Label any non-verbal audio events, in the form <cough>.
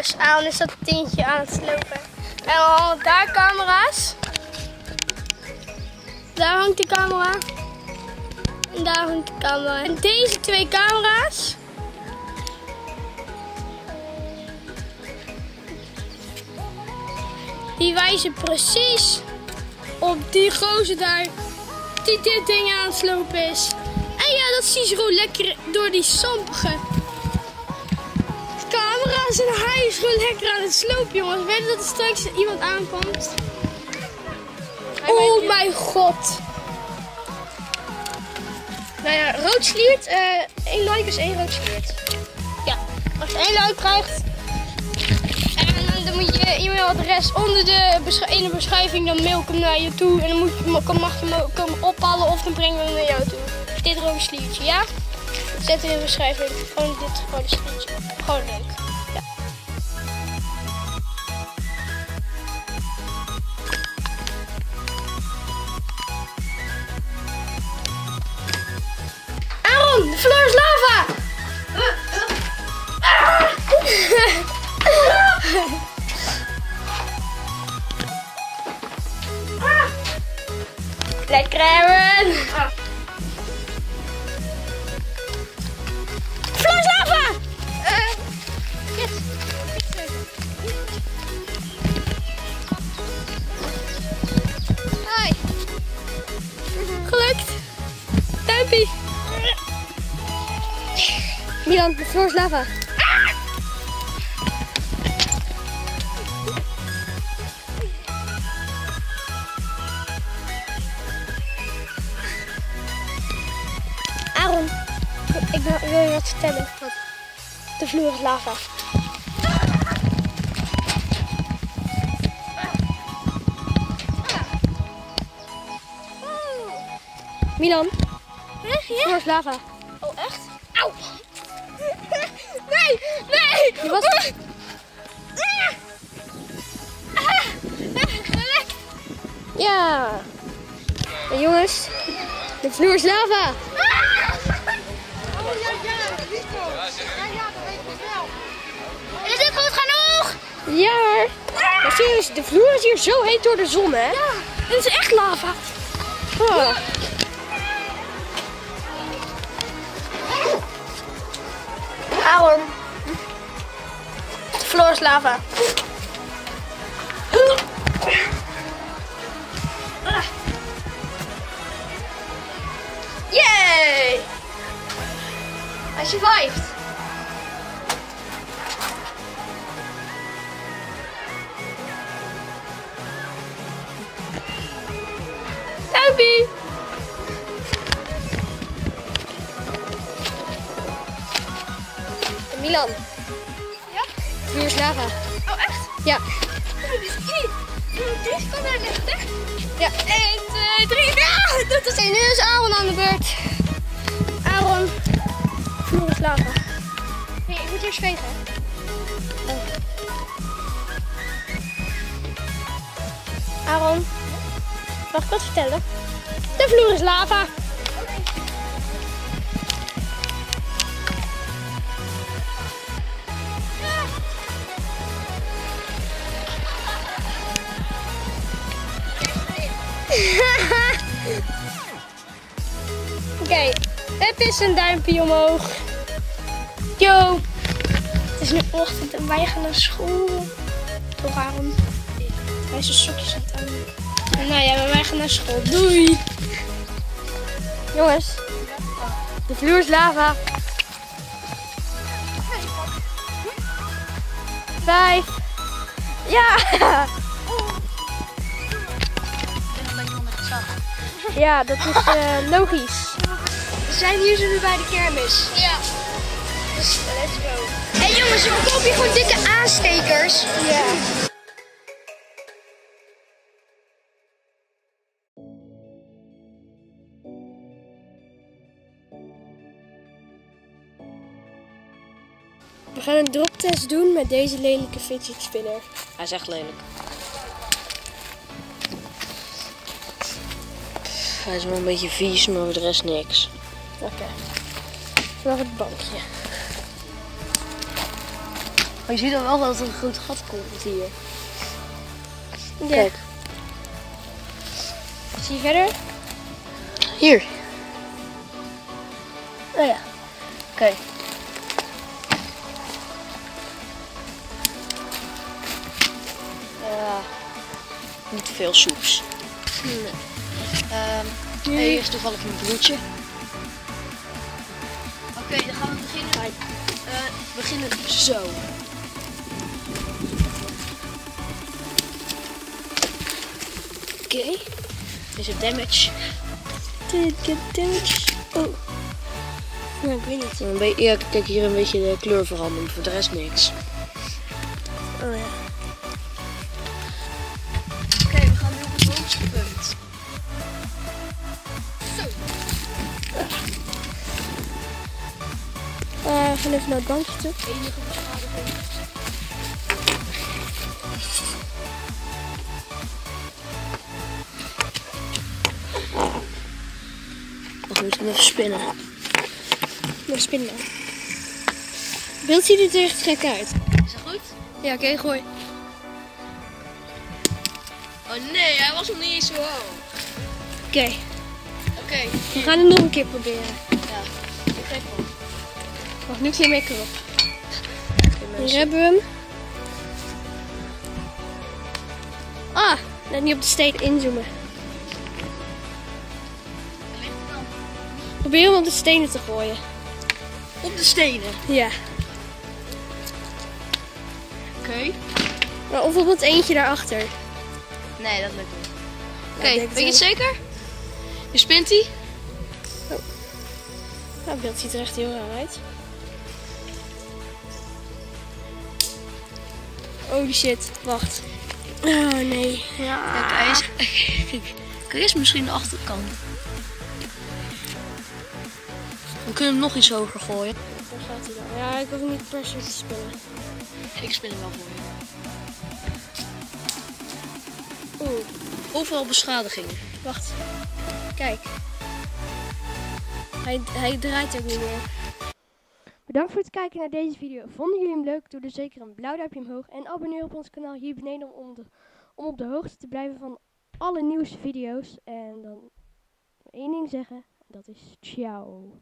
jongens, Aaron is dat tintje aan het slopen. En hangen daar camera's. Daar hangt de camera. En daar hangt de camera. En deze twee camera's. Die wijzen precies op die gozer daar. Die dit ding aan het slopen is. En ja, dat zie je gewoon lekker door die sampige En hij is gewoon lekker aan het slopen, jongens. Weet je dat er straks iemand aankomt? Oh mijn god. Nou ja, rood sliert. eh één like is één rood sliert. Ja, als je één like krijgt. En dan moet je e-mailadres onder de besch in de beschrijving. Dan mail ik hem naar je toe. En dan moet je, kan, mag je hem ophalen of dan brengen we hem naar jou toe. Dit rode sliertje, ja? Zet in de beschrijving. Gewoon dit rode sliertje. Gewoon leuk. Vloer is lava! Lekker Aaron! Milan, de vloer is lava. Aaron, ik wil wil je wat vertellen. De vloer is lava. Milan, de vloer is lava. Oh, echt? Auw! Nee, nee! Je was... Ja. En jongens, de vloer is lava. Is dit goed genoeg? Ja hoor. Maar serieus, de vloer is hier zo heet door de zon, hè? Ja, dit is echt lava. Oh. Aaron. Is lava. Yay! I survived. Duimpie! Milan. Vloer is lava. Oh, echt? Ja. Deze kan daar liggen. Ja. 1, 2, 3. Ja! Dat is één. Nu is Aaron aan de beurt. Aaron. Vloer is lava. Nee, ik moet eerst vegen. Oh. Aaron. Mag ik wat vertellen? De vloer is lava. Het is een duimpje omhoog. Yo, het is nu ochtend en wij gaan naar school. Toch Aaron? Hij is zijn sokjes aan het aan. Nou ja, maar wij gaan naar school. Doei! Jongens, de vloer is lava. Vijf. Ja! Ja, dat is eh, logisch. We zijn hier zo nu bij de kermis. Ja. Dus let's go. Hé hey jongens, ik koop hier gewoon dikke aanstekers. Ja. We gaan een droptest doen met deze lelijke fidget spinner. Hij is echt lelijk. Hij is wel een beetje vies, maar voor de rest niks. Oké. Vanaf het bankje. je ziet dan wel dat er een groot gat komt hier. Ja. Kijk, Zie je verder? hier. Oh ja. Oké. Ja, niet veel soeps. Ehm Hier is toevallig een broodje. Oké, dan gaan we beginnen. Eh, we beginnen zo. Oké. Is het damage. Did get damage? Oh. Nou, ik weet niet. Een ja, kijk hier een beetje de kleurverandering, voor de rest niks. Oh ja. Gaan even naar het bankje toe. We moeten even spinnen. Naar spinnen. Het beeld ziet er echt gek uit. Is dat goed? Ja, oké, gooi. Oh nee, hij was nog niet eens zo hoog. Oké, Oké, we gaan het nog een keer proberen. ja. Ik geef Wacht, nu ik erop. Hier mensen. hebben we hem. Ah, net niet op de steen inzoomen. Probeer hem op de stenen te gooien. Op de stenen. Ja. Oké. Maar of op het eentje daarachter. Nee, dat lukt niet. Oké, denk weet je het zeker? Je spint die? Nou, het beeld ziet er echt heel raar uit. Holy shit, wacht. Oh nee. Ja. Kijk, hij is... <laughs> Kijk, eens misschien de achterkant. We kunnen hem nog iets hoger gooien. Waar gaat hij dan? Ja, ik hoef niet per se te spinnen. Ik spin hem wel voor je. Oeh, Overal beschadigingen. wacht. Kijk. Hij, hij draait ook niet meer. Bedankt voor het kijken naar deze video. Vonden jullie hem leuk? Doe dan zeker een blauw duimpje omhoog. En abonneer op ons kanaal hier beneden om, om op de hoogte te blijven van alle nieuwste video's. En dan één ding zeggen. Dat is ciao.